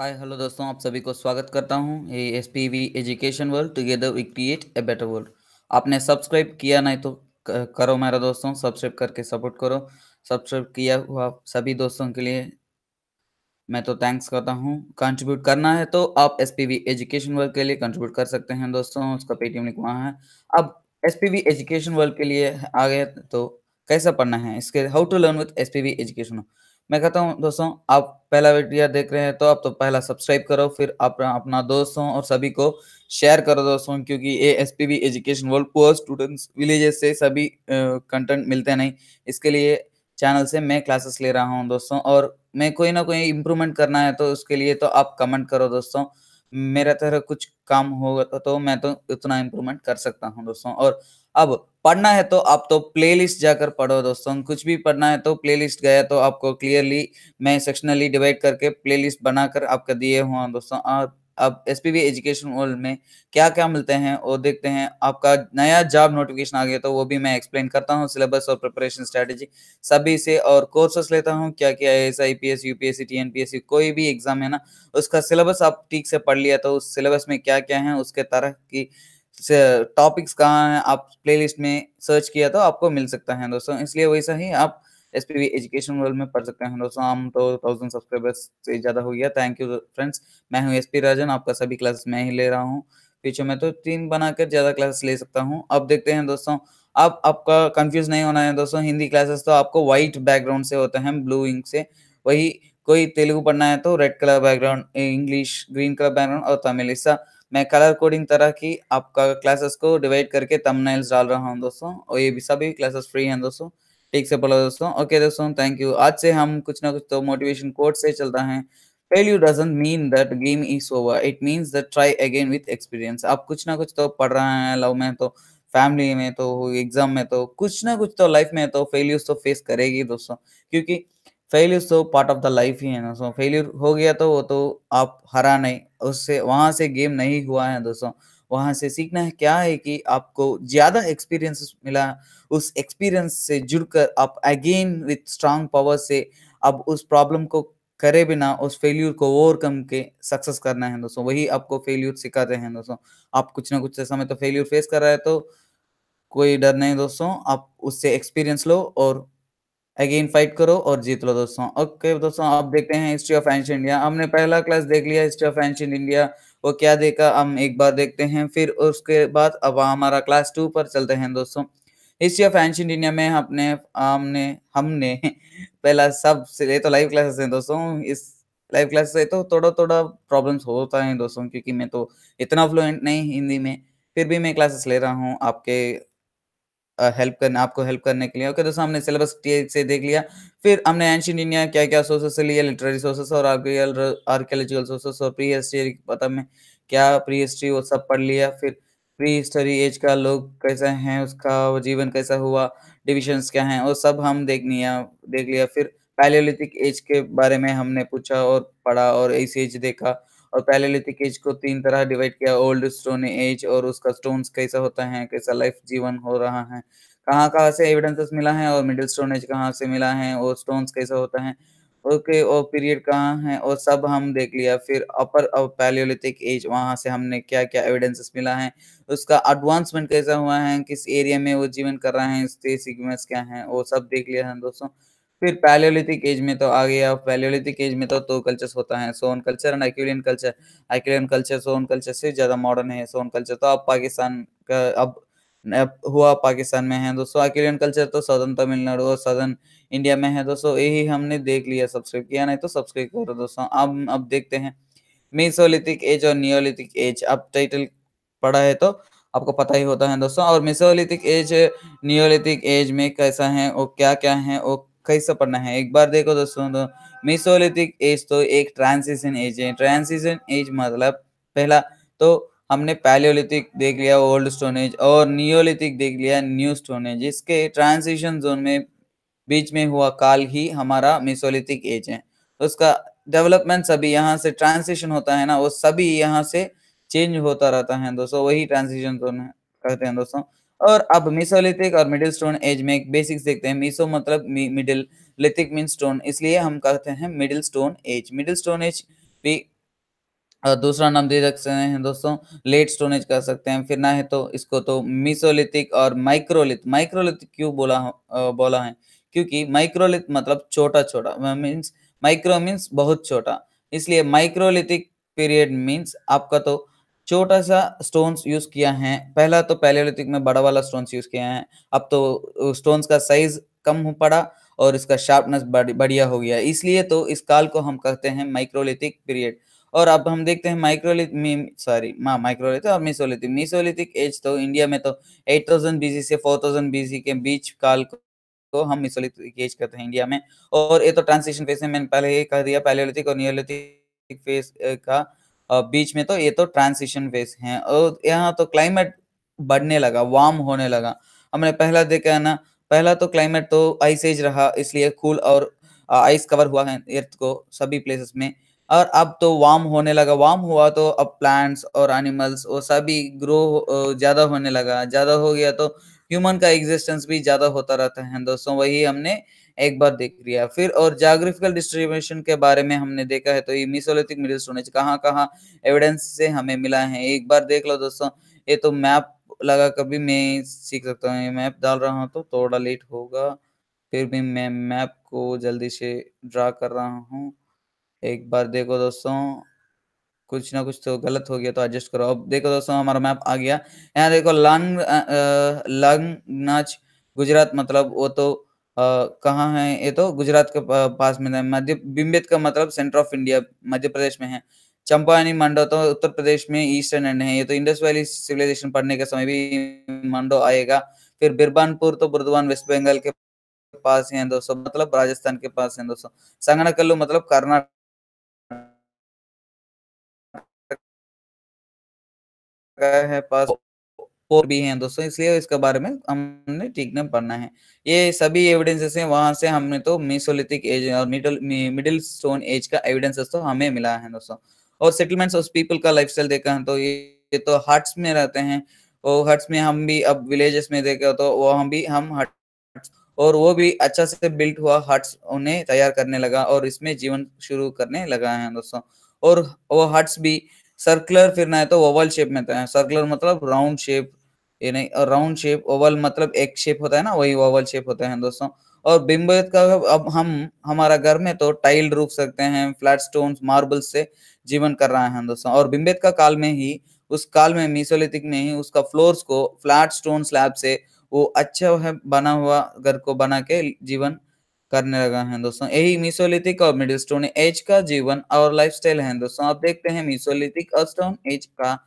Hi hello दोस्तों, आप सभी को स्वागत करता हूँ। ये S P V education world together we create a better world आपने सब्सक्राइब किया नहीं तो करो मेरा दोस्तों सब्सक्राइब करके सपोर्ट करो। सब्सक्राइब किया हुआ सभी दोस्तों के लिए मैं तो थैंक्स करता हूँ। कंट्रीब्यूट करना है तो आप S P V education world के लिए कंट्रीब्यूट कर सकते हैं दोस्तों, उसका पेटीएम लिंक वहाँ है। अब S P V education world के लिए आ गए तो कैसा पढ़ना है? इसके how to learn with S P V education मैं कहता हूँ, दोस्तों, आप पहला वीडियो देख रहे हैं तो आप तो पहला सब्सक्राइब करो, फिर आप अपना दोस्तों और सभी को शेयर करो, दोस्तों, क्योंकि A S P B education world poor students villages से सभी कंटेंट मिलते नहीं। इसके लिए चैनल से मैं क्लासेस ले रहा हूँ, दोस्तों, और मैं कोई ना कोई इम्प्रूवमेंट करना है तो उसके लिए तो आप कमेंट करो, दोस्तों। मेरा तरह कुछ काम होगा तो मैं तो उतना इम्प्रूवमेंट कर सकता हूँ दोस्तों। और अब पढ़ना है तो आप तो प्लेलिस्ट जाकर पढ़ो दोस्तों। कुछ भी पढ़ना है तो प्लेलिस्ट गया तो आपको क्लियरली मैं सेक्शनली डिवाइड करके प्लेलिस्ट बनाकर आपका दिए हुआ दोस्तों। आप अब S P V education world में क्या क्या मिलते हैं और देखते हैं। आपका नया जॉब नोटिफिकेशन आ गया तो वो भी मैं एक्सप्लेन करता हूँ सिलेबस और प्रिपरेशन स्ट्रेटेजी सभी से और कोर्सेस लेता हूँ, क्या क्या I S I P S U P S C T N P S C कोई भी एग्ज़ाम है ना, उसका सिलेबस आप ठीक से पढ़ लिया तो उस सिलेबस में क्या क्या है, उसके तरह की टॉपिक्स कहाँ हैं, आप प्लेलिस्ट में सर्च किया तो आपको मिल सकता है दोस्तों। इसलिए वैसा ही आप एस पी एजुकेशन वर्ल्ड में पढ़ सकते हैं। दोस्तों हम तो थाउज़ेंड सब्सक्राइबर्स से ज़्यादा हो गया। थैंक यू फ्रेंड्स मैं हूँ एस पी राजन आपका सभी क्लासेस मैं ही ले रहा हूँ। पीछे में तो तीन बनाकर ज़्यादा क्लासेस ले सकता हूँ। अब देखते हैं दोस्तों। अब आपका कंफ्यूज नहीं होना है दोस्तों। हिंदी क्लासेस तो आपको व्हाइट बैकग्राउंड से होते हैं ब्लू इंक से। वही कोई तेलुगु पढ़ना है तो red colour background English green colour background और तमिल। इसका मैं कलर कोडिंग तरह की आपका क्लासेस को डिवाइड करके थंबनेल्स डाल रहा हूँ दोस्तों। और ये भी सभी क्लासेस फ्री हैं दोस्तों। ठीक से बोलो दोस्तों ओके दोस्तों थैंक यू आज से हम कुछ ना कुछ तो मोटिवेशन कोड से चलता है। Failure doesn't mean that game is over. It means that try again with experience. आप कुछ ना कुछ तो पढ़ रहे हैं लव में तो फैमिली में तो एग्ज़ाम में तो कुछ ना कुछ तो लाइफ में तो फेलियर्स तो फेस करेगी दोस्तों। क्योंकि फेलियर तो पार्ट ऑफ़ द लाइफ ही है सो फेलियर हो गया तो वो तो आप हरा नहीं, उससे वहाँ से गेम नहीं हुआ है दोस्तों। वहाँ से सीखना है क्या है कि आपको ज़्यादा एक्सपीरियंस मिला उस एक्सपीरियंस से जुड़कर आप अगेन विथ स्ट्रांग पावर से अब उस प्रॉब्लम को करे बिना, उस फेल्यूर को ओवरकम के सक्सेस करना है दोस्तों। वही आपको फेल्यूर सिखाते हैं दोस्तों। आप कुछ ना कुछ समय तो फेल्यूर फेस कर रहे हैं तो कोई डर नहीं दोस्तों। आप उससे एक्सपीरियंस लो और अगेन फाइट करो और जीत लो दोस्तों। ओके दोस्तों, आप देखते हैं हिस्ट्री ऑफ़ एंशियंट इंडिया हमने पहला क्लास देख लिया हिस्ट्री ऑफ़ एंशियंट इंडिया वो क्या देखा? हम एक बार देखते हैं, फिर उसके बाद अब हमारा क्लास टू पर चलते हैं दोस्तों। हिस्ट्री ऑफ़ एंशियंट इंडिया में अपने हमने हमने पहला सबसे तो लाइव क्लासेस हैं दोस्तों, इस लाइव क्लास से तो थोड़ा थोड़ा प्रॉब्लम्स होता है दोस्तों, क्योंकि मैं तो इतना फ्लुएंट नहीं हिंदी में, फिर भी मैं क्लासेस ले रहा हूँ आपके हेल्प करने, आपको हेल्प करने के लिए। ओके दोस्तों, हमने सिलेबस से देख लिया, फिर हमने एंशियंट इंडिया क्या क्या सोर्सेस से लिया लिटरेरी सोर्सेस और आर्कियोलॉजिकल सोर्सेस और प्री हिस्ट्री पता में क्या प्री हिस्ट्री वो सब पढ़ लिया, फिर प्री हिस्टरी एज का लोग कैसे हैं, उसका जीवन कैसा हुआ डिविजन्स क्या हैं, वो सब हम देख लिया देख लिया। फिर पैलियोलिथिक एज के बारे में हमने पूछा और पढ़ा और एस एज देखा और पैलेलिथिक एज को तीन तरह डिवाइड किया ओल्ड स्टोन एज और उसका स्टोन्स कैसा होता है, कैसा लाइफ जीवन हो रहा है कहाँ कहाँ से एविडेंसेस मिला है और मिडिल स्टोन एज कहाँ से मिला है और स्टोन्स कैसा होता है। ओके और पीरियड कहाँ है? और सब हम देख लिया। फिर अपर और पैलियोलिथिक एज, वहाँ से हमने क्या क्या एविडेंसेस मिला है? उसका एडवांसमेंट कैसा हुआ है? किस एरिया में वो जीवन कर रहे हैं? सिग्मेंट्स क्या है? वो सब देख लिया है दोस्तों। फिर पैलियोलिथिक एज में तो आ गया। पैलियोलिथिक एज में तो दो कल्चर्स होता है। Soan culture and Acheulean culture Acheulean culture Soan culture से ज़्यादा मॉडर्न है। सोन कल्चर तो अब पाकिस्तान का, अब हुआ पाकिस्तान में है दोस्तों आइक्यूलियन कल्चर तो सदर्न तमिलनाडु और सदर्न इंडिया में है दोस्तों, यही हमने देख लिया सब्सक्राइब किया, नहीं तो सब्सक्राइब करो दोस्तों। अब अब देखते हैं। मेसोलिथिक एज और नियोलिथिक एज अब टाइटल पढ़ा है तो आपको पता ही होता है दोस्तों। और मेसोलिथिक एज नियोलिथिक एज में कैसा है वो क्या क्या है वो कैसे पढ़ना है? एक बार देखो दोस्तों तो मिसोलिथिक एज तो एक ट्रांसिशन एज है। ट्रांसिशन एज मतलब पहला तो हमने पैलियोलिथिक देख लिया, ओल्ड स्टोन एज, और नियोलिथिक देख लिया, न्यू स्टोन एज। इसके ट्रांसिशन जोन में, बीच में हुआ काल ही हमारा मिसोलिथिक एज है। उसका डेवलपमेंट सभी यहाँ से ट्रांसिशन होता है ना, वो सभी यहाँ से चेंज होता रहता है दोस्तों, वही ट्रांसिशन जोन कहते हैं दोस्तों। और अब मिसोलिथिक और मिडिल स्टोन एज में एक बेसिक्स देखते हैं। मिसो मतलब मिडिल, लिथिक मीन स्टोन, इसलिए हम कहते हैं middle stone age. Middle stone age भी दूसरा नाम दे सकते हैं दोस्तों लेट स्टोन एज कह सकते हैं। फिर ना है तो इसको तो मिसोलिथिक और माइक्रोलिथ माइक्रोलिथ क्यों बोला बोला है? क्योंकि माइक्रोलिथ मतलब छोटा छोटा। मीन्स माइक्रो मीन्स बहुत छोटा। इसलिए माइक्रोलिथिक पीरियड मीन्स आपका तो छोटा सा स्टोन्स यूज़ किया है। पहला तो पैलियोलिथिक में बड़ा वाला स्टोन्स यूज़ किया है। अब तो स्टोन्स का साइज़ कम हो पड़ा और इसका शार्पनेस बढ़िया हो गया। इसलिए तो इस काल को हम कहते हैं माइक्रोलिथिक पीरियड और अब हम देखते हैं माइक्रोलिथ सॉरी माइक्रोलिथ और मीसोलिथिक मीसोलिथिक एज तो इंडिया में तो 8000 बीसी से 4000 बीसी के बीच काल को हम मीसोलिथिक एज कहते हैं इंडिया में। और ये तो ट्रांसिशन फ़ेज़ में मैंने पहले ही कह दिया पैलियोलिथिक और नियोलिथिक फ़ेज़ का बीच में तो ये तो ट्रांसिशन फ़ेज़ है। और यहाँ तो क्लाइमेट बढ़ने लगा वार्म होने लगा। हमने पहला देखा है ना, पहला तो क्लाइमेट तो आइस एज रहा, इसलिए कूल और आइस कवर हुआ है अर्थ को सभी प्लेसेस में। और अब तो वार्म होने लगा। वार्म हुआ तो अब प्लांट्स और एनिमल्स वो सभी ग्रो ज़्यादा होने लगा। ज़्यादा हो गया तो ह्यूमन का एग्जिस्टेंस भी ज़्यादा होता रहता है दोस्तों। वही हमने एक बार देख लिया। फिर और जोग्राफिकल डिस्ट्रीब्यूशन के बारे में हमने देखा है तो ये मिसोलिथिक मिडिल स्टोन कहाँ कहाँ एविडेंस से हमें मिला है। एक बार देख लो दोस्तों। ये तो मैप लगा कभी मैं सीख सकता हूँ। ये मैप डाल रहा हूँ तो थोड़ा लेट होगा। फिर भी मैं मैप को जल्दी से ड्रा कर रहा हूँ। एक बार देखो दोस्तों, कुछ ना कुछ तो गलत हो गया तो एडजस्ट करो। अब देखो दोस्तों, हमारा मैप आ गया। यहाँ देखो लंग लंग नाच गुजरात मतलब वो तो कहाँ है ये तो? गुजरात के पास में है। मध्य बिम्बेत का मतलब centre of India Madhya Pradesh में है। चंपानी मंडो तो उत्तर प्रदेश में ईस्टर्न एंड है। ये तो इंडस वैली सिविलाइजेशन पढ़ने के समय भी मंडो आएगा। फिर बिरबानपुर तो बुर्दवान, वेस्ट बंगाल के पास है दोस्तों। मतलब राजस्थान के पास है दोस्तों। संगणकल्लू मतलब कर्नाटक। है पास और भी हैं दोस्तों इसलिए इसके बारे में हमने ठीक ने पढ़ना है। ये सभी एविडेंसेस हैं वहाँ से हमने तो मीसोलिथिक एज और मिडल मिडिल स्टोन एज का एविडेंसेस तो हमें मिला है दोस्तों। और सेटलमेंट्स ऑफ़ पीपल का लाइफस्टाइल देखा है तो ये, ये तो हट्स में रहते हैं वो हट्स में हम भी अब विलेजेस में देखे तो वो हम भी हम हट और वो भी अच्छा से बिल्ट हुआ हट्स उन्हें तैयार करने लगा और इसमें जीवन शुरू करने लगा है दोस्तों। और वो हट्स भी सर्कुलर फिर ना है तो ओवल शेप में सर्कुलर मतलब राउंड शेप ये नहीं, और राउंड शेप ओवल मतलब एक शेप होता है ना, वही ओवल शेप होता है दोस्तों। और बिम्बेत का अब हम, हमारा घर में तो टाइल रूफ सकते हैं फ्लैट स्टोन मार्बल से जीवन कर रहा है दोस्तों। और बिम्बेत का काल में ही, उस काल में मीसोलिथिक में ही, उसका फ्लोर्स को फ्लैट स्टोन स्लैब से वो अच्छा है, बना हुआ घर को बना के जीवन करने लगा है दोस्तों। यही मीसोलिथिक और मिडिल स्टोन एज का जीवन और लाइफस्टाइल है दोस्तों। आप देखते हैं मीसोलिथिक और स्टोन एज का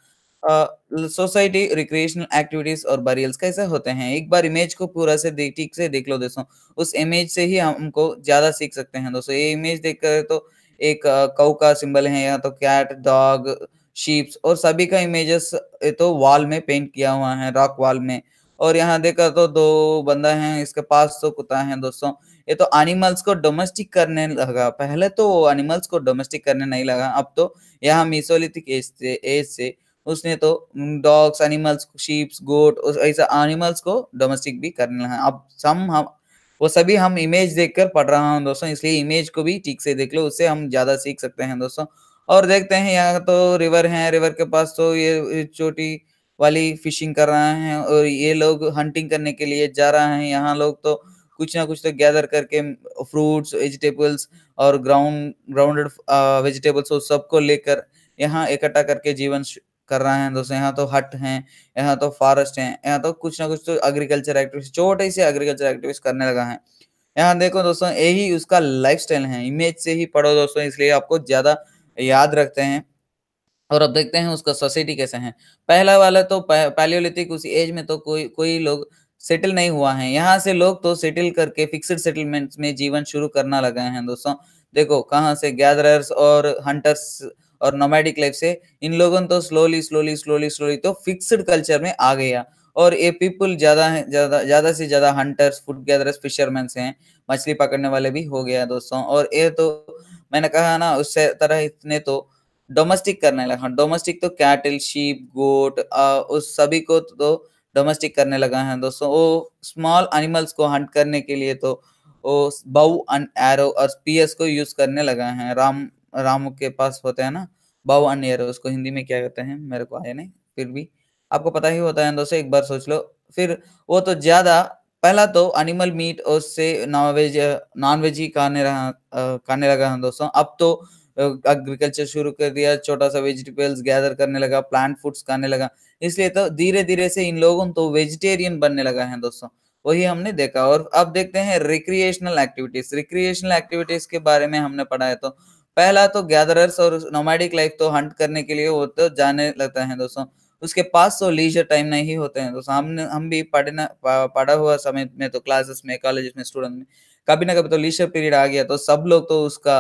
सोसाइटी रिक्रिएशनल एक्टिविटीज़ और बरियल्स कैसे होते हैं? एक बार इमेज को पूरा से देख, ठीक से देख लो दोस्तों। उस इमेज से ही हमको ज़्यादा सीख सकते हैं दोस्तों। ये इमेज देख कर तो एक कौ का सिंबल है या तो कैट डॉग शीप्स और सभी का इमेजेस तो वॉल में पेंट किया हुआ है रॉक वॉल में। और यहाँ देखा तो दो बंदा है, इसके पास तो कुत्ता है दोस्तों। ये तो एनिमल्स को डोमेस्टिक करने लगा। पहले तो एनिमल्स को डोमेस्टिक करने नहीं लगा, अब तो यहाँ मिसोलिथिक एज से एज से उसने तो डॉग्स एनिमल्स शीप्स गोट ऐसा एनिमल्स को डोमेस्टिक भी करने लगा। अब सम हम, वो सभी हम इमेज देखकर पढ़ रहा हूँ दोस्तों, इसलिए इमेज को भी ठीक से देख लो, उससे हम ज़्यादा सीख सकते हैं दोस्तों। और देखते हैं, यहाँ तो रिवर है रिवर के पास तो ये छोटी वाली फिशिंग कर रहे हैं और ये लोग हंटिंग करने के लिए जा रहे हैं। यहाँ लोग तो कुछ ना कुछ तो गैदर करके फ्रूट्स वेजिटेबल्स और ग्राउंड ग्राउंडेड वेजिटेबल्स सबको लेकर यहाँ इकट्ठा करके जीवन कर रहे हैं। दोस्तों, यहाँ तो हट हैं, यहाँ तो फॉरेस्ट हैं, यहाँ तो कुछ ना कुछ तो एग्रीकल्चर एक्टिविटीज़ छोटे से एग्रीकल्चर एक्टिविटीज़ करने लगा है। यहाँ देखो दोस्तों, यही उसका लाइफस्टाइल है। इमेज से ही पढ़ो दोस्तों, इसलिए आपको ज़्यादा याद रखते हैं। और अब देखते हैं उसका सोसाइटी कैसे है। पहला वाला तो पैलियोलिथिक उसी एज में तो कोई कोई लोग सेटल नहीं हुआ है। यहाँ से लोग तो सेटल करके फिक्स्ड सेटलमेंट्स में जीवन शुरू करना लगे हैं दोस्तों। देखो, कहाँ से गैदरर्स और हंटर्स और नोमैडिक लाइफ से, इन लोगों तो स्लोली स्लोली स्लोली स्लोली तो फिक्सड कल्चर में आ गया। और ये पीपल ज़्यादा ज़्यादा ज़्यादा से ज़्यादा हंटर्स फ़ूड गैदरर्स फिशरमैन हैं। मछली पकड़ने वाले भी हो गया दोस्तों। और ये तो मैंने कहा ना उससे तरह इतने तो डोमेस्टिक करने लगा। डोमेस्टिक तो कैटल शीप गोट उस सभी को तो डोमेस्टिक करने लगा है दोस्तों। वो स्मॉल एनिमल्स को हंट करने के लिए तो वो बाउ एंड एरो और स्पीयर्स को यूज़ करने लगा है। राम राम के पास होते हैं ना बाव अन्यर उसको हिंदी में क्या कहते हैं? मेरे को आया नहीं, फिर भी। आपको पता ही होता है दोस्तों, एक बार सोच लो। फिर वो तो ज़्यादा, पहला तो एनिमल मीट उससे नॉन वेज नॉन वेज ही खाने रहा खाने लगा है दोस्तों। अब तो एग्रीकल्चर शुरू कर दिया छोटा सा वेजिटेबल्स गैदर करने लगा प्लांट फूड्स खाने लगा। इसलिए तो धीरे धीरे से इन लोगों तो वेजिटेरियन बनने लगा है दोस्तों। वही हमने देखा और अब देखते हैं रिक्रिएशनल एक्टिविटीज़ रिक्रिएशनल एक्टिविटीज़ के बारे में हमने पढ़ा है तो पहला तो गैदरर्स और नोमैडिक लाइफ तो हंट करने के लिए वो तो जाने लगता है दोस्तों। उसके पास तो लीजर टाइम नहीं होते हैं तो हमने, हम भी पढ़ना पढ़ा हुआ समय में तो क्लासेस में कॉलेज में स्टूडेंट में, कभी ना कभी तो लीजर पीरियड आ गया तो सब लोग तो उसका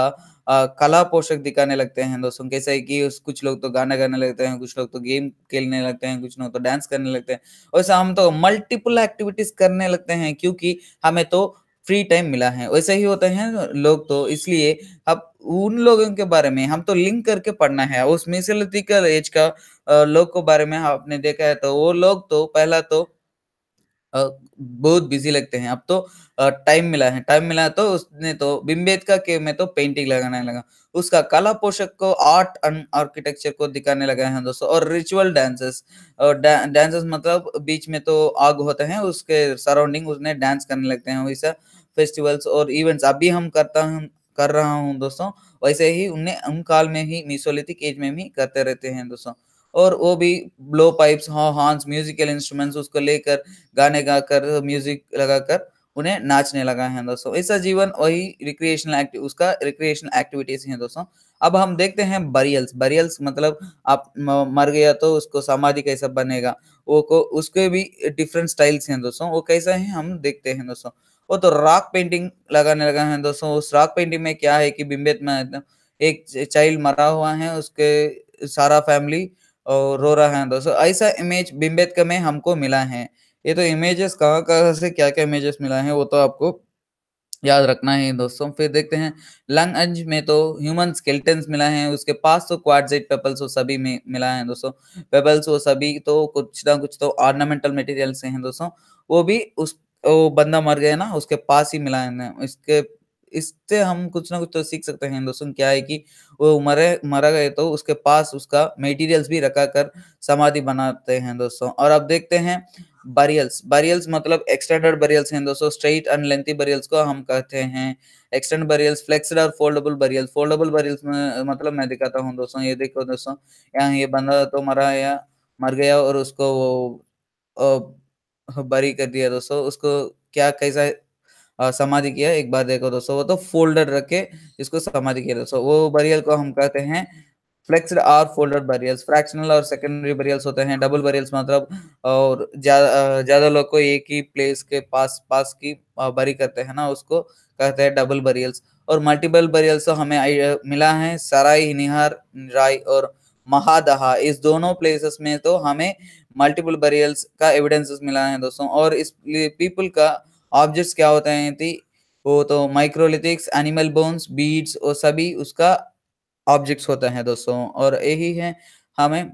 कला पोषक दिखाने लगते हैं दोस्तों, कैसे है कि उस, कुछ लोग तो गाना गाने लगते हैं, कुछ लोग तो गेम खेलने लगते हैं, कुछ लोग तो डांस करने लगते हैं। वैसे हम तो मल्टीपल एक्टिविटीज़ करने लगते हैं क्योंकि हमें तो फ्री टाइम मिला है। वैसे ही होते हैं लोग तो इसलिए अब उन लोगों के बारे में हम तो लिंक करके पढ़ना है। उस मिसलिटिकल एज का लोग को बारे में आपने देखा है तो वो लोग तो पहला तो बहुत बिज़ी लगते हैं। अब तो टाइम मिला है। टाइम मिला तो उसने तो बिम्बेदका केव में तो पेंटिंग लगाने लगा। उसका कला पोषक को आर्ट एंड आर्किटेक्चर को दिखाने लगा है दोस्तों। और रिचुअल डांसेस और डांसेस मतलब बीच में तो आग होते हैं, उसके सराउंडिंग उसने डांस करने लगते हैं, वैसा फेस्टिवल्स और इवेंट्स अभी हम करता हूँ, कर रहा हूँ दोस्तों, वैसे ही उन्हें उन काल में ही मिसोलिथिक एज में भी करते रहते हैं दोस्तों। और वो भी blow pipes horns musical instruments उसको लेकर, गाने गाकर म्यूज़िक लगाकर उन्हें नाचने लगा है दोस्तों। ऐसा जीवन वही रिक्रिएशनल एक्टिव उसका रिक्रिएशनल एक्टिविटीज़ है दोस्तों। अब हम देखते हैं बरियल्स बरियल्स मतलब आप मर गया तो उसको समाधि कैसा बनेगा? वो को, उसके भी डिफरेंट स्टाइल्स हैं दोस्तों। वो कैसा है हम देखते हैं दोस्तों। वो तो रॉक पेंटिंग लगाने लगा है दोस्तों। उस रॉक पेंटिंग में क्या है कि बिम्बेत में एक चाइल्ड मरा हुआ है, उसके सारा फैमिली और रो रहा है दोस्तों। ऐसा इमेज बिम्बेडकर में हमको मिला है। ये तो इमेजेस कहाँ कहाँ से क्या क्या इमेजेस मिला है, वो तो आपको याद रखना है दोस्तों। फिर देखते हैं। लंग अंज में तो ह्यूमन स्केल्टन्स मिला है, उसके पास तो क्वार्टजाइट पेपल्स वो सभी में मिला है दोस्तों। पेपल्स वो सभी तो कुछ ना कुछ तो ऑर्नामेंटल मटेरियल से हैं दोस्तों। वो भी उस, वो बंदा मर गया ना, उसके पास ही मिला है। इसके इससे हम कुछ ना कुछ तो सीख सकते हैं। दोस्तों, क्या है कि वो मरे, मरा गए तो उसके पास उसका मटेरियल्स भी रखा कर समाधि बनाते हैं दोस्तों। और अब देखते हैं बरियल्स बरियल्स मतलब एक्सटेंडेड बरियल्स हैं दोस्तों। स्ट्रेट एंड लेंथी बरियल्स को हम कहते हैं। एक्सटेंड बरियल्स फ्लेक्सड और फोल्डेबल बरियल्स फोल्डेबल बरियल्स में मतलब मैं दिखाता हूँ दोस्तों, ये देखो दोस्तों। यहाँ ये बंदा तो मरा या मर गया और उसको वो बरी कर दिया दोस्तों। उसको क्या, कैसा समाधि किया, एक बार देखो दोस्तों, वो तो फोल्डर रख के इसको समाधि किया दोस्तों। वो बरियल को हम कहते हैं flexed or folded burials fractional और सेकेंडरी बरियल्स होते हैं डबल बरियल्स मतलब और ज़्यादा लोग को एक ही प्लेस के पास पास की बरी करते हैं ना, उसको कहते हैं डबल बरियल्स और मल्टीपल बरियल्स तो हमें मिला है सराय निहार राय और महादहा। इस दोनों प्लेसेस में तो हमें मल्टीपल बरियल्स का एविडेंसेस मिला है दोस्तों। और इस पीपल का ऑब्जेक्ट्स क्या होते हैं थी वो तो माइक्रोलिथिक्स एनिमल बोन्स बीड्स और सभी उसका ऑब्जेक्ट्स होते हैं दोस्तों, और यही है हमें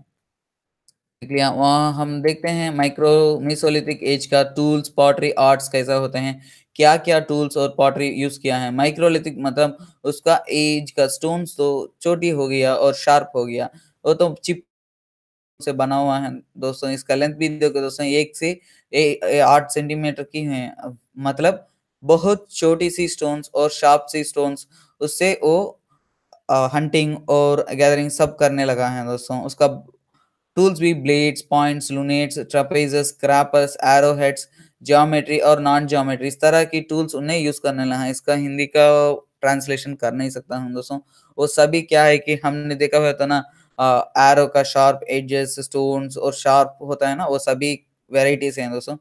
वहाँ हम देखते हैं माइक्रो मिसोलिथिक एज का टूल्स पॉटरी आर्ट्स कैसा होते हैं क्या क्या टूल्स और पॉटरी यूज़ किया है। माइक्रोलिथिक मतलब उसका एज का स्टोन्स तो छोटी हो गया और शार्प हो गया, वो तो चिप से बना हुआ है दोस्तों, इसका लेंथ भी देखो दोस्तों, एक से आठ सेंटीमीटर की हैं। मतलब बहुत छोटी सी स्टोन्स और शार्प सी स्टोन्स उससे वो हंटिंग और गैदरिंग सब करने लगा है दोस्तों। उसका टूल्स भी blades points lunates trapezes scrapers arrow heads geometry और नॉन ज्योमेट्री इस तरह की टूल्स उन्हें यूज़ करने लगा है। इसका हिंदी का ट्रांसलेशन कर नहीं सकता हूँ दोस्तों। वो सभी क्या है कि हमने देखा हुआ था ना एरो का शार्प एजेस स्टोन्स और शार्प होता है ना, वो सभी वेराइटीज हैं दोस्तों।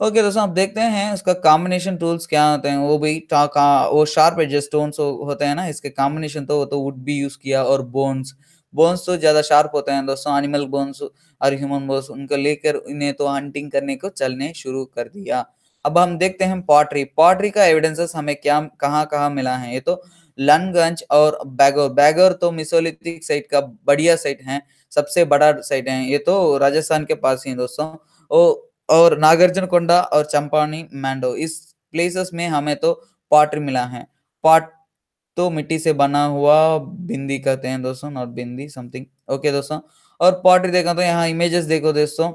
ओके okay, दोस्तों आप देखते हैं उसका कॉम्बिनेशन टूल्स क्या होते हैं। वो भी टाका वो शार्प एजेस स्टोन्स होते हैं ना इसके कॉम्बिनेशन तो वो तो वुड भी यूज़ किया और बोन्स बोन्स तो ज़्यादा शार्प होते हैं दोस्तों। एनिमल बोन्स और ह्यूमन बोन्स उनको लेकर इन्हें तो हंटिंग करने को चलने शुरू कर दिया। अब हम देखते हैं पॉटरी पॉटरी का एविडेंसेस हमें क्या कहाँ कहाँ मिला है? ये तो लनगंज और बैगोर बैगोर तो मिसोलिथिक साइट का बढ़िया साइट है सबसे बड़ा साइट है। ये तो राजस्थान के पास ही है दोस्तों। और नागार्जुन कोंडा और चंपानी मैंडो। इस प्लेसेस में हमें तो पॉटरी मिला है। पॉट तो मिट्टी से बना हुआ, बिंदी कहते हैं दोस्तों नॉट बिंदी समथिंग ओके दोस्तों, और पॉटरी देखा तो यहाँ इमेजेस देखो दोस्तों।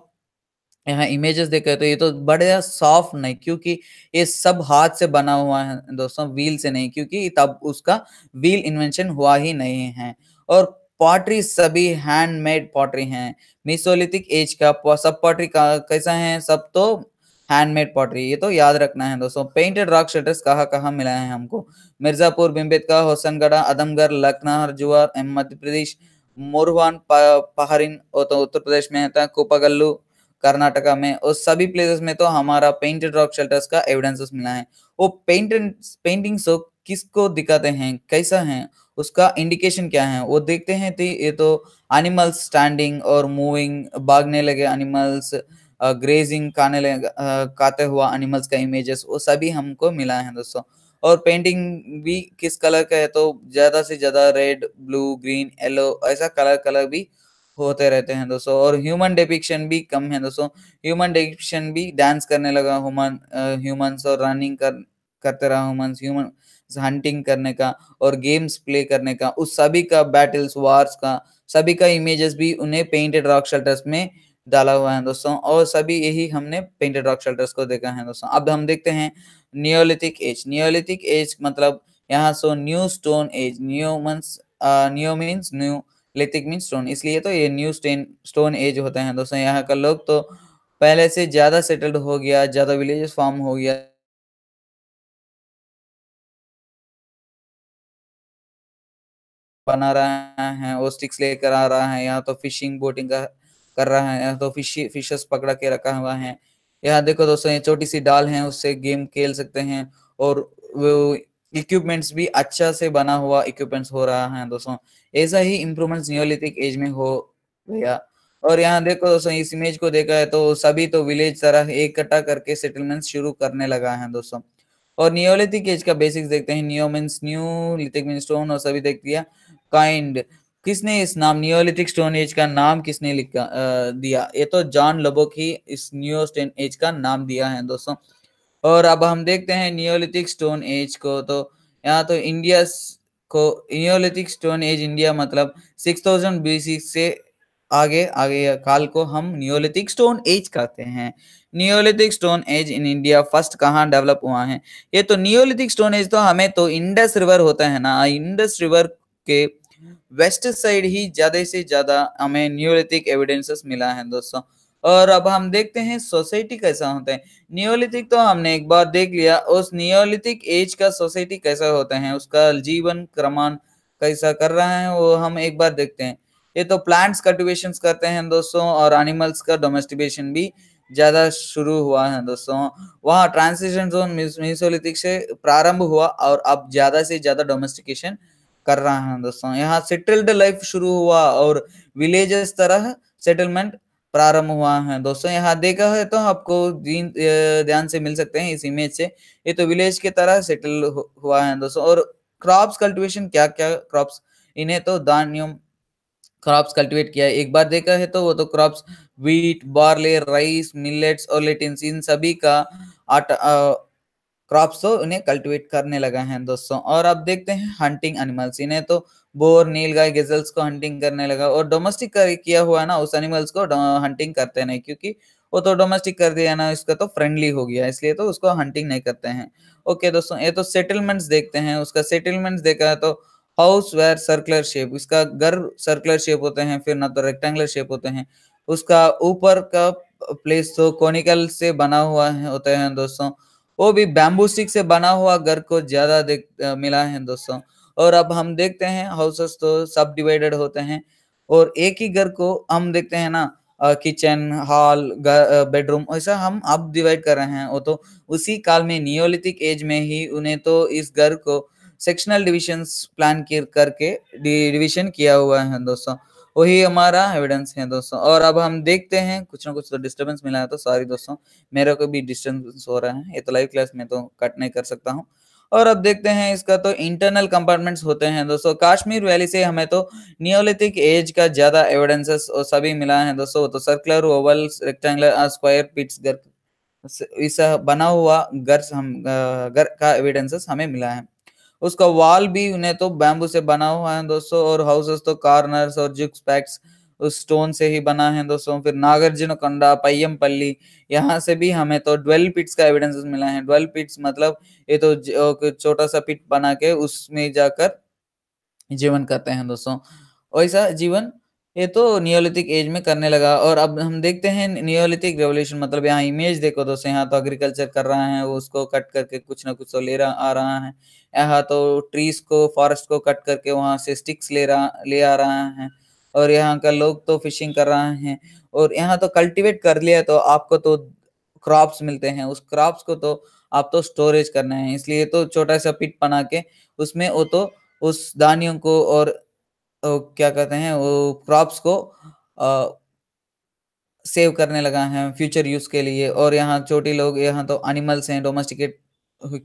यहाँ इमेजेस देखे तो ये तो बड़े सॉफ्ट नहीं, क्योंकि ये सब हाथ से बना हुआ है दोस्तों व्हील से नहीं, क्योंकि तब उसका व्हील इन्वेंशन हुआ ही नहीं है। और पॉटरी सभी हैंडमेड पॉटरी हैं। मिसोलिथिक एज का सब पॉटरी का, कैसा है? सब तो हैंडमेड पॉटरी ये तो याद रखना है दोस्तों। पेंटेड रॉक शेटर्स कहाँ कहाँ मिला है हमको? मिर्जापुर बिम्बेदका होसनगढ़ आदमगढ़, लखनऊ जुआर मध्य प्रदेश, मोरवान पहाड़िन तो उत्तर प्रदेश में है, कोपागल्लू, कर्नाटका में। और सभी प्लेसेस में तो हमारा पेंटेड रॉक शेल्टर्स का एविडेंसेस मिला है। वो पेंटेड पेंटिंग्स किसको दिखाते हैं? कैसा है? उसका इंडिकेशन क्या है? वो देखते हैं तो ये तो एनिमल्स स्टैंडिंग और मूविंग भागने लगे एनिमल्स ग्रेजिंग खाने लगे खाते हुआ एनिमल्स का इमेजेस वो सभी हमको मिला है दोस्तों। और पेंटिंग भी किस कलर का है? तो ज़्यादा से ज़्यादा रेड ब्लू ग्रीन येलो ऐसा कलर कलर भी होते रहते हैं दोस्तों। और ह्यूमन डिपिक्शन भी कम है दोस्तों। ह्यूमन डिपिक्शन भी डांस करने लगा ह्यूमन ह्यूमंस और रनिंग कर, करते रहा ह्यूमंस ह्यूमन हंटिंग करने का और गेम्स प्ले करने का, उस सभी का बैटल्स वार्स का, सभी का इमेजेस भी उन्हें पेंटेड रॉक शेल्टर्स में डाला हुआ है दोस्तों और सभी यही हमने पेंटेड रॉक शेल्टर्स को देखा है दोस्तों। अब हम देखते हैं नियोलिथिक एज नियोलिथिक एज मतलब यहाँ so new stone age new means new means new lithic mean stone इसलिए तो ये न्यू स्टेन स्टोन एज होते हैं दोस्तों। यहाँ का लोग तो पहले से ज़्यादा सेटल्ड हो गया, ज़्यादा विलेजेस फॉर्म हो गया बना रहा है वो स्टिक्स लेकर आ रहा है, यहाँ तो फिशिंग बोटिंग का कर रहा है, यहाँ तो फ़िश फिशेस पकड़ा के रखा हुआ है। यहाँ देखो दोस्तों, ये छोटी सी डाल है, उससे गेम खेल सकते हैं और वो इक्विपमेंट्स भी अच्छा से बना हुआ इक्विपमेंट्स हो रहा है दोस्तों। ऐसा ही इम्प्रूवमेंट नियोलिथिक एज में हो गया। और यहाँ देखो दोस्तों, इस इमेज को देखा है तो सभी तो विलेज तरह इकट्ठा करके सेटलमेंट शुरू करने लगा है दोस्तों। और नियोलिथिक एज का बेसिक्स देखते हैं। Neo new lithic mean stone और सभी देख दिया काइंड किसने इस नाम नियोलिथिक स्टोन एज का नाम किसने लिखा दिया? ये तो जॉन लबोक ही इस न्यू स्टोन एज का नाम दिया है दोस्तों। और अब हम देखते हैं नियोलिथिक स्टोन एज को। तो यहाँ तो इंडिया को नियोलिथिक स्टोन एज इंडिया मतलब 6000 बीसी से आगे आगे काल को हम नियोलिथिक स्टोन एज कहते हैं। Neolithic stone age in India first कहाँ डेवलप हुआ है? ये तो नियोलिथिक स्टोन एज तो हमें तो इंडस रिवर होता है ना? इंडस रिवर के वेस्ट साइड ही ज़्यादा से ज़्यादा हमें नियोलिथिक एविडेंसेस मिला है दोस्तों। और अब हम देखते हैं सोसाइटी कैसा होता है। नियोलिथिक तो हमने एक बार देख लिया, उस नियोलिथिक एज का सोसाइटी कैसा होता है, उसका जीवन क्रमान कैसा कर रहा है, वो हम एक बार देखते हैं। ये तो प्लांट्स कल्टिवेशन करते हैं दोस्तों, और एनिमल्स का डोमेस्टिकेशन भी ज़्यादा शुरू हुआ है दोस्तों। वहाँ ट्रांसिशन जोन मिसोलिथिक से प्रारंभ हुआ, और अब ज़्यादा से ज़्यादा डोमेस्टिकेशन कर रहा है दोस्तों। यहाँ सेटल्ड लाइफ शुरू हुआ और विलेजेस तरह सेटलमेंट प्रारंभ हुआ है। दोस्तों, यहाँ देखा है तो आपको ध्यान से मिल सकते हैं इस इमेज से। ये तो विलेज के तरह सेटल हुआ है दोस्तों। और क्रॉप्स कल्टीवेशन क्या क्या क्रॉप्स इन्हें तो धान्यम क्रॉप्स कल्टीवेट किया एक बार देखा है तो वो तो crops wheat barley rice millets और लेटिन्स इन सभी का आटा क्रॉप्स तो उन्हें कल्टीवेट करने लगा है दोस्तों। और अब देखते हैं हंटिंग एनिमल्स इन्हें तो बोर, नील गाय, गेजल्स को हंटिंग करने लगा। और डोमेस्टिक किया हुआ ना, उस एनिमल्स को हंटिंग करते नहीं, क्योंकि वो तो डोमेस्टिक कर दिया ना, इसका तो फ्रेंडली हो गया, इसलिए तो उसको हंटिंग नहीं करते हैं। ओके दोस्तों, ये तो सेटलमेंट्स देखते हैं, उसका सेटलमेंट्स देखा है तो हाउस वेयर सर्कुलर शेप इसका घर सर्कुलर शेप होते हैं, फिर ना तो रेक्टेंगुलर शेप होते हैं। उसका ऊपर का प्लेस तो कॉनिकल से बना हुआ है, होते हैं दोस्तों। वो भी बैम्बू स्टिक से बना हुआ घर को ज़्यादा देख मिला है दोस्तों। और अब हम देखते हैं हाउसेस तो सब डिवाइडेड होते हैं, और एक ही घर को हम देखते हैं ना किचन हॉल बेडरूम ऐसा हम अब डिवाइड कर रहे हैं। वो तो उसी काल में नियोलिथिक एज में ही उन्हें तो इस घर को सेक्शनल डिविजन्स प्लान करके डिवीज़न किया हुआ है दोस्तों। वही हमारा एविडेंस है दोस्तों। और अब हम देखते हैं, कुछ ना कुछ तो डिस्टर्बेंस मिला है तो सॉरी दोस्तों, मेरे को भी डिस्टर्बेंस हो रहा है, ये तो लाइव क्लास में तो कट नहीं कर सकता हूँ। और अब देखते हैं, इसका तो इंटरनल कंपार्टमेंट्स होते हैं दोस्तों। कश्मीर वैली से हमें तो नियोलिथिक एज का ज़्यादा एविडेंसेस सभी मिला है दोस्तों। तो circular oval rectangular square pits घर इस बना हुआ घर हम घर का एविडेंसेस हमें मिला है। उसका वॉल भी उन्हें तो बैम्बू से बना हुआ है दोस्तों, और हाउसेस तो कार्नर्स और जिक्स पैक्स उस स्टोन से ही बना है दोस्तों। फिर नागार्जुन कंडा पय्यमपल्ली यहाँ से भी हमें तो ड्वेल पिट्स का एविडेंस मिला है। ड्वेल पिट्स मतलब ये तो छोटा सा पिट बना के उसमें जाकर जीवन करते हैं दोस्तों। वैसा जीवन ये तो नियोलिथिक एज में करने लगा। और अब हम देखते हैं नियोलिथिक रेवोल्यूशन मतलब यहाँ इमेज देखो दोस्तों, यहाँ तो एग्रीकल्चर कर रहा है उसको कट करके कुछ ना कुछ तो ले रहा, आ रहा है। यहाँ तो ट्रीज को फॉरेस्ट को कट करके वहाँ से स्टिक्स ले रहा, ले आ रहा है। और यहाँ का लोग तो फिशिंग कर रहे हैं। और यहाँ तो कल्टीवेट कर लिया तो आपको तो क्रॉप्स मिलते हैं। उस क्रॉप्स को तो आप तो स्टोरेज करना है। इसलिए तो छोटा सा पिट बना के उसमें वो तो उस दानियों को और क्या कहते हैं, वो क्रॉप्स को सेव करने लगा है फ्यूचर यूज़ के लिए। और यहाँ छोटे लोग, यहाँ तो एनिमल्स हैं डोमेस्टिकेट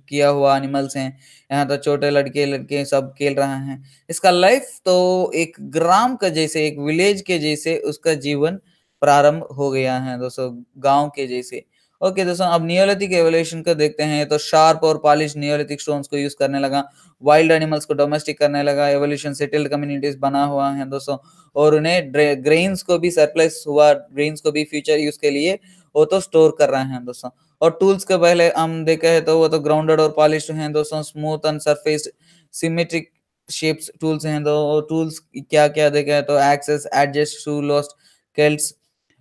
किया हुआ एनिमल्स हैं। यहाँ तो छोटे लड़के लड़के सब खेल रहे हैं। इसका लाइफ तो एक ग्राम का जैसे, एक विलेज के जैसे उसका जीवन प्रारंभ हो गया है दोस्तों, गाँव के जैसे। ओके दोस्तों अब नियोलिथिक एवोल्यूशन को देखते हैं तो शार्प और पॉलिश नियोलिथिक स्टोन्स को यूज़ करने लगा वाइल्ड एनिमल्स को डोमेस्टिक करने लगा एवोल्यूशन सेटल्ड कम्युनिटीज बना हुआ है दोस्तों, और उन्हें ग्रेन्स को भी सरप्लस हुआ ग्रेन्स को भी फ्यूचर यूज़ के लिए वो तो स्टोर कर रहे हैं दोस्तों, और टूल्स के पहले हम देखे हैं तो वो तो ग्राउंडेड और पॉलिश हैं दोस्तों smooth and surface symmetric shapes tools हैं तो टूल्स क्या क्या देखे हैं तो axes adzes shoe last celts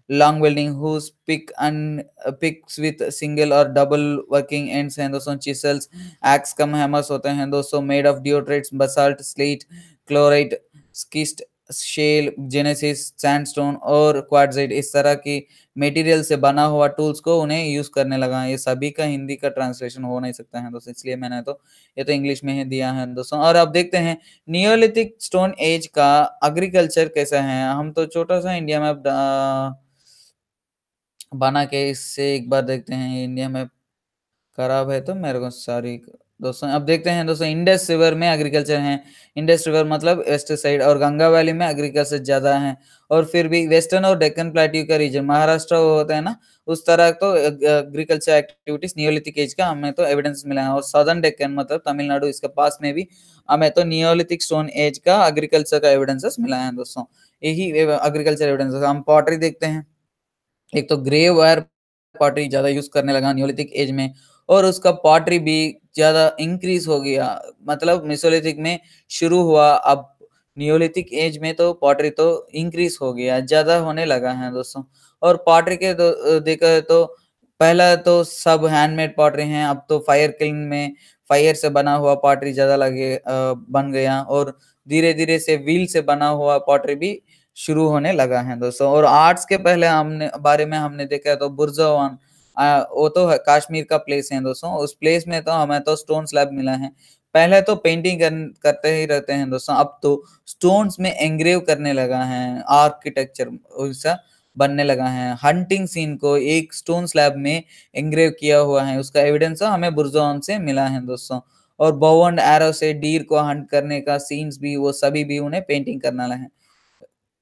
long welding whose pick and uh, picks with single or double working ends. हैं दोस्तों chisels axe कम hammers होते हैं दोस्तों made of diorites basalt slate chlorite schist shale gneiss sandstone और quartzite इस तरह की material से बना हुआ टूल्स को उन्हें यूज़ करने लगा है। ये सभी का हिंदी का ट्रांसलेशन हो नहीं सकता है दोस्तों इसलिए मैंने तो ये तो इंग्लिश में ही दिया है दोस्तों। और अब देखते हैं नियोलिथिक स्टोन एज का एग्रीकल्चर कैसा है? हम तो छोटा सा इंडिया में बना के इससे एक बार देखते हैं इंडिया में खराब है तो मेरे को सारी दोस्तों, अब देखते हैं दोस्तों, इंडस रिवर में एग्रीकल्चर है। इंडस रिवर मतलब वेस्ट साइड और गंगा वैली में एग्रीकल्चर ज़्यादा है। और फिर भी वेस्टर्न और डेक्कन प्लेट्यू का रीजन महाराष्ट्र होता है ना, उस तरह तो एग्रीकल्चर एक्टिविटीज़ नियोलिथिक एज का हमें तो एविडेंस मिला है। और सदर्न डेक्कन मतलब तमिलनाडु, इसके पास में भी हमें तो नियोलिथिक स्टोन एज का एग्रीकल्चर का एविडेंसेस मिला है दोस्तों। यही एग्रीकल्चर एविडेंसेस हम पॉटरी देखते हैं। एक तो ग्रे वायर पॉटरी ज़्यादा यूज़ करने लगा न्योलिथिक एज में और उसका पॉटरी भी ज़्यादा इंक्रीज हो गया। मतलब मिसोलिथिक में शुरू हुआ, अब नियोलिथिक एज में तो पॉटरी तो इंक्रीज हो गया, ज़्यादा होने लगा है दोस्तों। और पॉटरी के तो देखा तो पहला तो सब हैंडमेड पॉटरी हैं, अब तो फायर किलिंग में फायर से बना हुआ पॉटरी ज़्यादा लगे बन गया और धीरे धीरे से व्हील से बना हुआ पॉटरी भी शुरू होने लगा है दोस्तों। और आर्ट्स के पहले हमने बारे में हमने देखा तो बुर्जवान वो तो कश्मीर का प्लेस है दोस्तों। उस प्लेस में तो हमें तो स्टोन स्लैब मिला है। पहले तो पेंटिंग कर, करते ही रहते हैं दोस्तों। अब तो स्टोन्स में एंग्रेव करने लगा है आर्किटेक्चर वैसा बनने लगा है। हंटिंग सीन को एक स्टोन स्लैब में एंग्रेव किया हुआ है। उसका एविडेंस हमें बुर्जवान से मिला है दोस्तों। और बोवन एरो से डीर को हंट करने का सीन्स भी वो सभी भी उन्हें पेंटिंग करना है।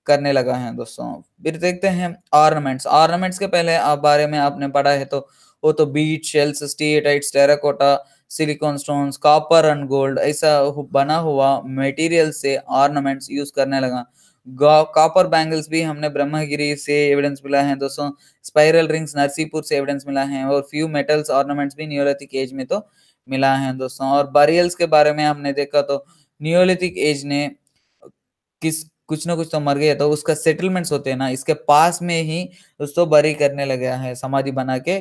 करने लगा है दोस्तों। फिर देखते हैं ऑर्नामेंट्स ऑर्नामेंट्स के पहले आप बारे में आपने पढ़ा है तो वो तो beads shells steatites terracotta silicon stones copper and gold ऐसा बना हुआ मटेरियल से ऑर्नामेंट्स यूज़ करने लगा। कॉपर बैंगल्स भी हमने ब्रह्मगिरी से एविडेंस मिला है दोस्तों। स्पाइरल रिंग्स नरसीपुर से एविडेंस मिला है और फ्यू मेटल्स ऑर्नामेंट्स भी न्यूलिथिक एज में तो मिला है दोस्तों। और बरियल्स के बारे में हमने देखा तो न्यूलिथिक एज ने किस कुछ ना कुछ तो मर गया। तो उसका सेटलमेंट्स होते हैं ना, इसके पास में ही उसको बरी करने लगा है, समाधि बना के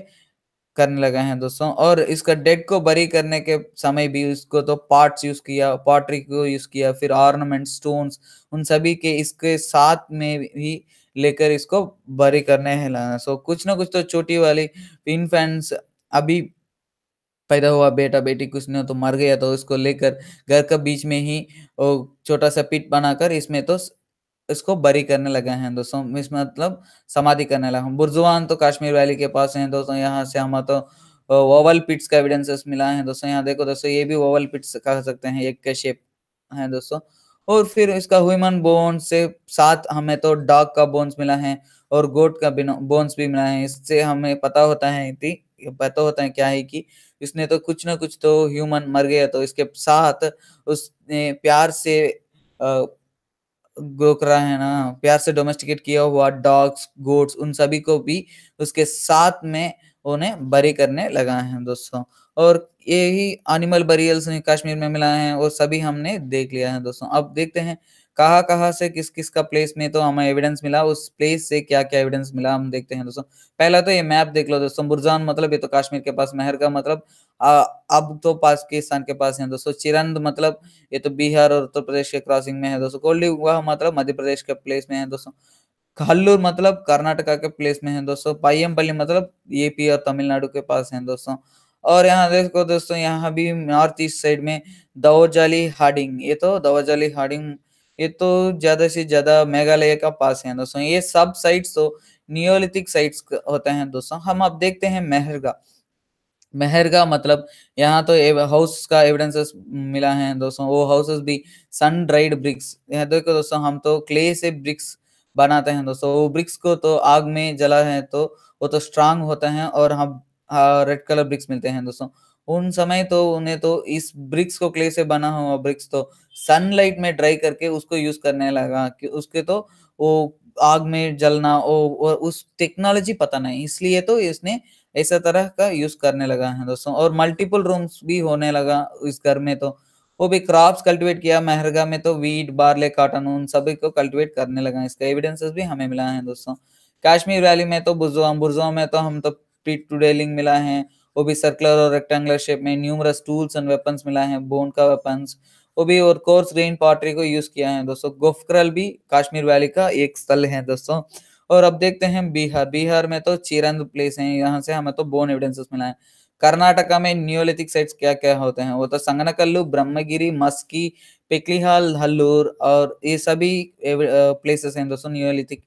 करने लगा है दोस्तों। और इसका डेड को बरी करने के समय भी उसको तो पार्ट्स यूज़ किया पॉटरी को यूज़ किया, फिर ऑर्नामेंट स्टोन्स उन सभी के इसके साथ में भी लेकर इसको बरी करने है लगा सो कुछ ना कुछ तो छोटी वाली इन्फेंट्स अभी पैदा हुआ, बेटा बेटी कुछ नहीं तो मर गया। तो उसको लेकर घर का बीच में ही छोटा सा पिट बनाकर इसमें तो इसको बरी करने लगे हैं दोस्तों। इस मतलब समाधि करने लगा बुर्जुआन तो कश्मीर वैली के पास है दोस्तों। यहाँ से हम तो ओवल पिट्स का एविडेंसेस मिला है दोस्तों। यहाँ देखो दोस्तों, ये भी ओवल पिट्स कह सकते हैं। एक के शेप है दोस्तों। और फिर इसका ह्यूमन बोन्स से साथ हमें तो डॉग का बोन्स मिला है और गोट का बोन्स भी मिला है। इससे हमें पता होता है कि, पता होता है क्या है कि इसने तो कुछ ना कुछ तो ह्यूमन मर गया। तो इसके साथ उसने प्यार से रोक रहा है ना, प्यार से डोमेस्टिकेट किया हुआ डॉग्स गोट्स उन सभी को भी उसके साथ में उन्हें बरी करने लगा है दोस्तों। और यही एनिमल बरियल्स कश्मीर में मिला है और सभी हमने देख लिया है दोस्तों। अब देखते हैं कहाँ कहाँ से किस किस का प्लेस में तो हमें एविडेंस मिला उस प्लेस से क्या क्या एविडेंस मिला हम देखते हैं दोस्तों। पहला तो ये मैप देख लो दोस्तों बुरजान मतलब ये तो कश्मीर के पास मेहर का मतलब आ, अब तो पाकिस्तान के पास है दोस्तों। चिरंद मतलब ये तो बिहार और उत्तर प्रदेश के क्रॉसिंग में है दोस्तों। कोल्डी वह मतलब मध्य प्रदेश के प्लेस में है दोस्तों। हल्लूर मतलब कर्नाटका के प्लेस में है दोस्तों। पाइयमपल्ली मतलब यूपी और तमिलनाडु के पास है दोस्तों। और यहाँ देखो दोस्तों, यहाँ भी नॉर्थ ईस्ट साइड में दवोजाली हार्डिंग ये तो दवोजाली हार्डिंग ये तो ज़्यादा से ज़्यादा मेघालय का पास है दोस्तों। ये सब साइट्स तो नियोलिथिक साइट्स होते हैं दोस्तों। हम अब देखते हैं मेहरगा मेहरगा मतलब यहाँ तो हाउस का एविडेंसेस मिला है दोस्तों। वो हाउसेस भी सन ड्राइड ब्रिक्स यहाँ देखो दोस्तों, हम तो क्ले से ब्रिक्स बनाते हैं दोस्तों। वो ब्रिक्स को तो आग में जला है तो वो तो स्ट्रांग होते हैं और हम रेड कलर ब्रिक्स मिलते हैं दोस्तों। उन समय तो उन्हें तो इस ब्रिक्स को क्ले से बना हुआ ब्रिक्स तो सनलाइट में ड्राई करके उसको यूज़ करने लगा कि उसके तो वो आग में जलना और उस टेक्नोलॉजी पता नहीं, इसलिए तो इसने ऐसा तरह का यूज़ करने लगा है दोस्तों। और मल्टीपल रूम्स भी होने लगा इस घर में तो। वो भी क्रॉप्स कल्टीवेट किया, मेहरगा में तो वीट बार्ले कॉटन उन सभी को कल्टीवेट करने लगा। इसका एविडेंसेस भी हमें मिला है दोस्तों। कश्मीर वैली में तो बुजो बुरजो में तो हम तो पीट टू डेलिंग मिला है, वो भी सर्कुलर और रेक्टेंगुलर शेप में न्यूमरस टूल्स एंड वेपन्स मिला है बोन का वेपन्स वो भी और कोर्स ग्रेन पॉटरी को यूज़ किया है दोस्तों। गोफक्रल भी कश्मीर वैली का एक स्थल है दोस्तों। और अब देखते हैं बिहार। बिहार में तो चिरंद प्लेस है, यहाँ से हमें तो बोन एविडेंसेस मिला है। कर्नाटका में न्योलिथिक साइट्स क्या क्या होते हैं? वो तो संगनकल्लू, ब्रह्मगिरी, मस्की, पिकलीहाल, हल्लूर और ये सभी प्लेसेस हैं दोस्तों न्योलिथिक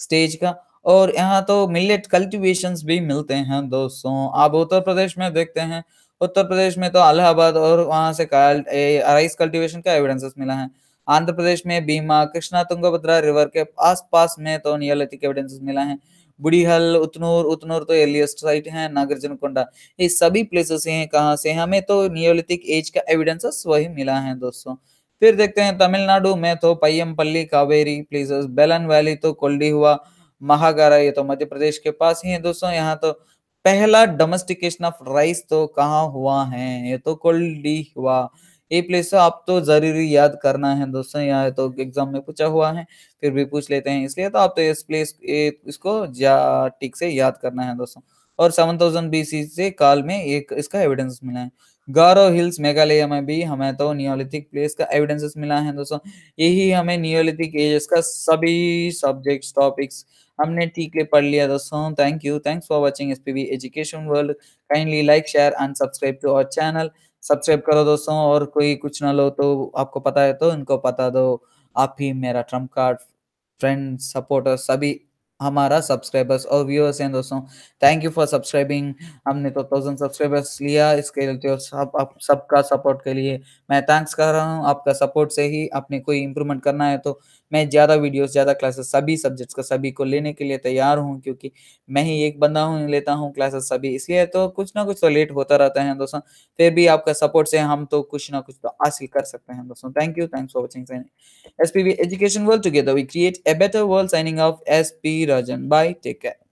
स्टेज का। और यहाँ तो मिलेट कल्टीवेशंस भी मिलते हैं दोस्तों। आप उत्तर प्रदेश में देखते हैं, उत्तर प्रदेश में तो अलाहाबाद और वहाँ से राइस कल्टीवेशन का एविडेंसेस मिला है। आंध्र प्रदेश में भीमा, कृष्णा, तुंगभद्रा रिवर के आस पास में तो नियोलिथिक एविडेंसेस मिला है। बुढ़ीहल, उतनूर उतनूर तो एलियस्ट साइट है नागार्जुन कोंडा ये सभी प्लेसेस हैं, कहाँ से हमें तो नियोलिथिक एज का एविडेंसेस वही मिला है दोस्तों। फिर देखते हैं तमिलनाडु में तो पय्यमपल्ली कावेरी प्लेसेस बेलन वैली तो कोल्डी हुआ महागारा, ये तो मध्य प्रदेश के पास ही है दोस्तों, यहाँ तो पहला डोमेस्टिकेशन ऑफ़ राइस तो कहाँ हुआ है? ये तो कोल्डी हुआ। ये प्लेस तो आप तो ज़रूरी याद करना है दोस्तों, यहाँ तो एग्ज़ाम में पूछा हुआ है, फिर भी पूछ लेते हैं, इसलिए तो आप तो इस प्लेस इसको ठीक से याद करना है दोस्तों। और सेवन थाउज़ेंड बीसी से काल में एक इसका एविडेंस मिला है। गारो हिल्स मेघालय में भी हमें तो नियोलिथिक प्लेस का एविडेंसेस मिला है दोस्तों। यही हमें नियोलिथिक एजेस का सभी सब्जेक्ट्स टॉपिक्स हमने ठीक ले पढ़ लिया दोस्तों। Thank you thanks for watching SPB education world kindly like share and subscribe to our channel subscribe करो दोस्तों और कोई कुछ ना लो तो आपको पता है तो इनको पता दो। आप ही मेरा ट्रंप कार्ड फ्रेंड सपोर्टर सभी हमारा सब्सक्राइबर्स और व्यूअर्स हैं दोस्तों। थैंक यू फॉर सब्सक्राइबिंग हमने तो थाउज़ेंड सब्सक्राइबर्स लिया, इसके लिए सब, आप सबका सपोर्ट के लिए। मैं थैंक्स कर रहा हूँ, आपका सपोर्ट से ही आपने कोई इम्प्रूवमेंट करना है तो मैं ज़्यादा वीडियोस ज़्यादा क्लासेस सभी सब्जेक्ट्स का, सभी को लेने के लिए तैयार हूँ, क्योंकि मैं ही एक बंदा हूँ, लेता हूँ क्लासेस सभी। इसलिए तो कुछ ना कुछ तो लेट होता रहता है दोस्तों। फिर भी आपका सपोर्ट से हम तो कुछ ना कुछ तो हासिल कर सकते हैं दोस्तों। Thank you thanks for watching S P education world together we create a better world signing off S P Rajan bye take care